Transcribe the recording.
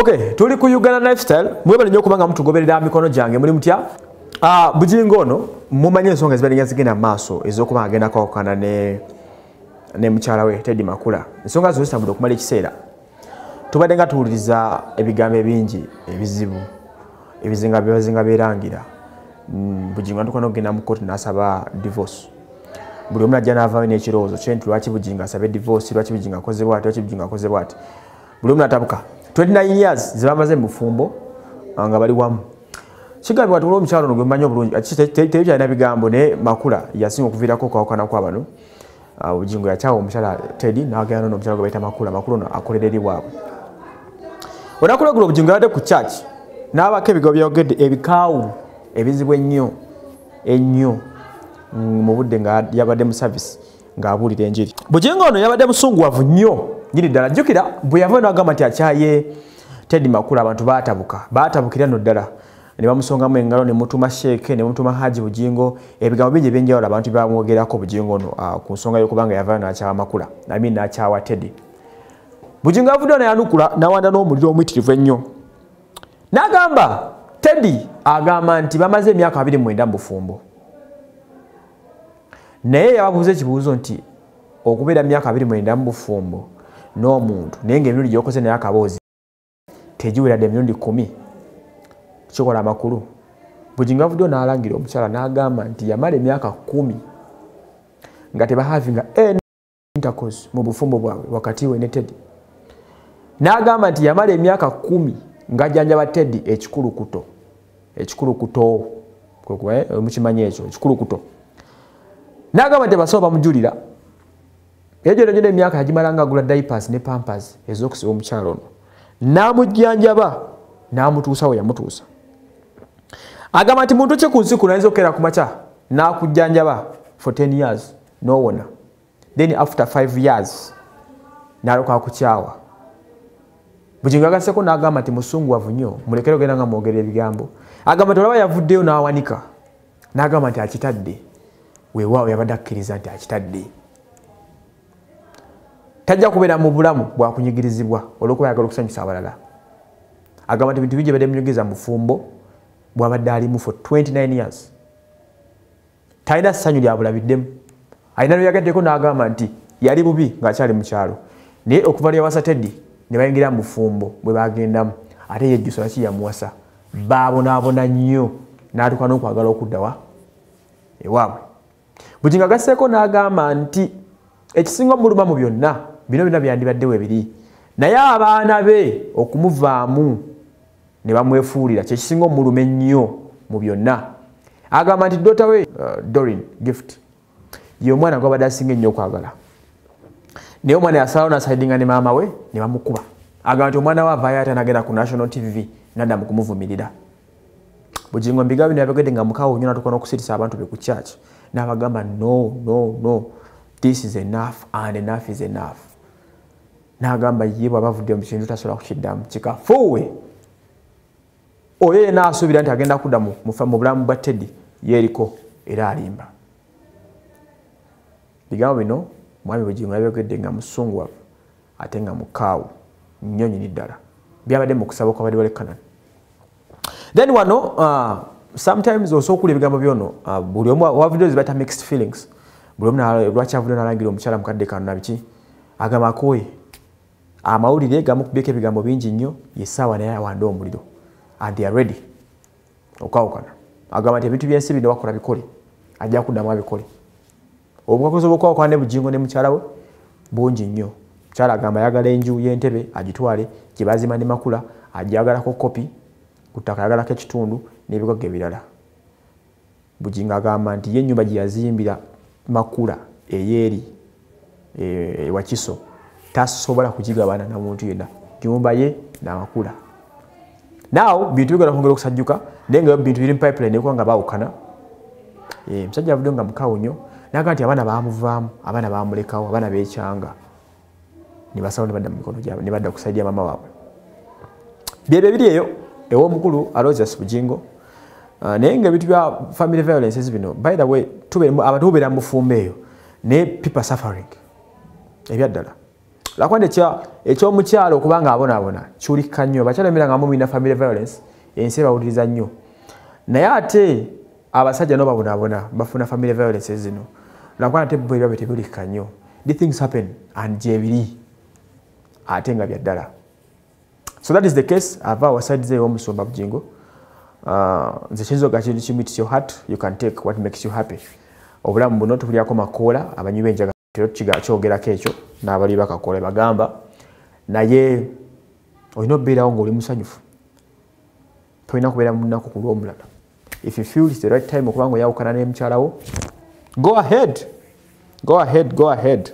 ok tuli ku uganda lifestyle. Mwebale nyo okubanga mutugoberera mikono gyange. Muli mutya? Uh, bujingo ono mumanyi ensonga ezibalinga zigenda mu maaso ez'okuba agenda kwawukana ne, ne mukyala we tedi makula. Ensonga zo zitambudde okumala ekiseera. Tubadde nga tuwuliriza ebigambo ebingi ebizibu ebizinga bebazinga berangira mm, bujingo natukana okugenda mu kooti nasaba divorce. Buli omu najja navayo n'ekirowoozo kye nti lwaki bujinga asabe divorce? Lwaki bujinga akoze bwati? Lwaki bujinga akoze bwati? Buli omu natabuka 29 years zebamaze mu bufumbo nga bali wamu. Kigambibwa ti olwomukyalo ono gwemanyi obulungi tebikyalina bigambo naye makula yasinga okuviirako okwawukana kwa bano bujingo yakyawa omukyala tedi nagenda nomukyala gwe bayita makula. Makula ono akolera eri bwabwe olunaku lwegula obujingo yabadde ku church n'abako ebigambo byayogedde ebikaawu ebizibu ennyo ennyo mu budde nga yabadde mu service ng'abuulira enjiri. Bujingo ono yabadde musunguwavu nnyo nyini ddala jjukira bwe yavayo n'agamba nti akyaye tedi makulu abantu baatabuka baatabukira no ddala. Ne bamusongamu engalo ne mutuma sheeke ne mutuma haji bujingo ebigambo bingi ebyenjawulo abantu bamwogerako bujingo ono ku nsonga y'okubanga yavayo n'akyawa makula nami n'akyawa tedi bujingo yavuddeyo nayanukula n'awanda n'omuliro omuyitirivu ennyo. N'agamba tedi agamba nti bamaze emyaka 29 mu bufumbo. Naye yababuuza ekibuuzo nti okubeera myaka 29 mu bufumbo n'omuntu naye ngaemirundi gyokoze naye akaboozi tegiweradde emirundi kumi kikola amakulu. Bujinga avuddeyo n'alangira omukyala n'agamba nti yamala emyaka kumi nga tebahavinga intercourse mu bufumbo bwabwe wakati we ne tedi n'agamba nti yamala emyaka kumi ng'ajjanjaba tedi ekikulukuto ekikulukuto mukimanyi ekyo ekikulukuto. N'agamba nti basoba bamujulira era gyona gyona emyaka yagimala nga agula diapers ne pampers ez'okusiba omukyalo ono n'amujjanjaba n'amutuusa we yamutuusa. Agamba nti muntu ki ku nsi kuno ayinza okukeera ku makya? N'akujjanjaba for 10 years n'owona. Then after 5 years n'aloka akukyawa. Bugingo agasseko n'agamba nti musunguwavu nnyo mulekere ogenda nga mwogera ebigambo. Agamba nti olaba yavuddeyo n'awanika. N'agamba nti akitadde. Weewaawo yabadde akkiriza nti akitadde tajja kubeera mu bulamu bwakunyigirizibwa olwokuba yagala okusanyusa abalala. Agamba nti bintu bingi badde munyigiriza mu fumbo bwabadde alimu for 29 years. Talina ssanyu lyabulabiddemu alina lweyagaddeko n'agamba nti yali bubi ng'akyali mu kyalo. Naye okuva lyawasa teddi ne bayingira mu bufumbo bwe bagendamu ate yejjusa laki yamuwasa? Baabonaabona nnyo n'atuuka n'okwagala okuddawa ewaabwe. Bugingo agasseeko n'agamba nti ekisinga omuluma mu byonna bino byonna byandibaddewo ebiri. Naye abaana be okumuvaamu ne bamwefuulira kyekisinga omuluma ennyo mu byonna. Agamba nti dota we uh, dorin gift. Ye omwana gwabadde asinga ennyo okwagala. Naye omwana yasalawo nasaidinga ne maama we ne bamukuba. Agamba nti omwana we avaayo ate nagenda ku national tv nadda mu kumuvumirira bugingo mbiga bino yabegedde nga mukawo nyo natuka n'okusirisa abantu be ku church n'abagamba no no no. This is enough and enough is enough n'agamba ye bwaba avudde mu kintu tasobola kukiddamu. Kikafuuwe oyo ye naasuubira nti agenda kudda mu bulamu bwa teddi yeeriko era alimba. Bigambo bino mwami bugingo yabyogedde nga musunguwavu ate nga mukaawu nnyo nyini ddala. Byabadde mu kusaba kwabadde balekkanani then wano uh, sometimes osobola okula ebigambo byono uh, buli omu wa video zibaita mixed feelings. Buli omu lwaki avudde nalangira omukyala mukadde kano nabiki agamba akoye amawulire gamukubyeko ebigambo bingi nnyo yesaawa naye awanda omuliro. And they are ready. Okwawukana. Agamba nti ebintu byensi bino wakola bikole. Ajja kuddamu abikole. Obukakozi obwokwawukana ne bugingo ne mukyala we bungi nnyo. Mukyala agamba ayagala enju y'entebe agitwale gye bazima ne makula ajagalako kopi ku ttaka ayagalako ekitundu n'ebigogo ebirala. Bugingo agamba nti ye ennyumba gye yazimbira makula eyeeri ewakiso tasobola kugigabana na muntu yenna. Nyumba ye namakula naawo bintu bigenda kwongera okusajjuka naye nga bintu biri mu pipeline ekuba nga bawukana musajja avudde nga mukawo nnyo naga nti abaana bamuvaamu abaana bamulekawo abaana bekyanga nebasawo nebadda mu mikono gyabwe nebadda kusaidia mama waabwe. Byebyo biri eyo ew'omukulu alosias bugingo naye nga ebintu bya family violences bino by the way abantu bubeera mu bufumbo eyo naye people suffering ebyaddala lakwande ekyomukyalo okubanga abonaabona kiwulikika nnyo bakyalo emira nga mumina family violence ensi bawuliriza nnyo. Naye ate abasajja no babonaabona bafuna family violence zino lakwande ate bwe babe tebiwulikika nnyo. The things happen and gyebiri ate nga byaddala so that is the case. Ava wasaidize omusumba bujingo. Uh, nze kinzoga kintu kimu its your heart you can take what makes you happy. Obulamu buno tubulyako makoola abanywi benjaga kyogerako ekyo n'abali bakakoola bagamba naye olina okubeerawo ngaoli musanyufu tolina kubeera munaku ku lwomulala. If you feel its the right time okubanga oyawukana nemukyalawo go ahead go ahead go ahead